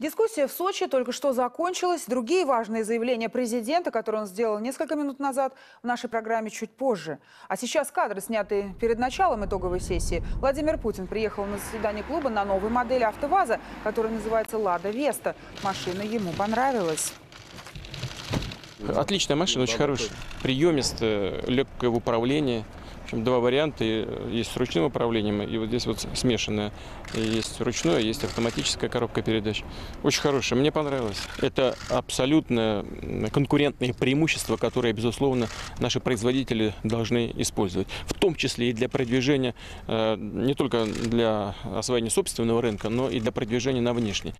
Дискуссия в Сочи только что закончилась. Другие важные заявления президента, которые он сделал несколько минут назад, в нашей программе чуть позже. А сейчас кадры, снятые перед началом итоговой сессии. Владимир Путин приехал на заседание клуба на новой модели «АвтоВАЗа», которая называется «Лада Веста». Машина ему понравилась. Отличная машина, очень хорошая. Приемистая, легкое в управлении. Общем, два варианта. И Есть с ручным управлением, и вот здесь вот смешанное. Есть ручное, есть автоматическая коробка передач. Очень хорошая, мне понравилось. Это абсолютно конкурентные преимущества, которые, безусловно, наши производители должны использовать. В том числе и для продвижения, э, не только для освоения собственного рынка, но и для продвижения на внешний.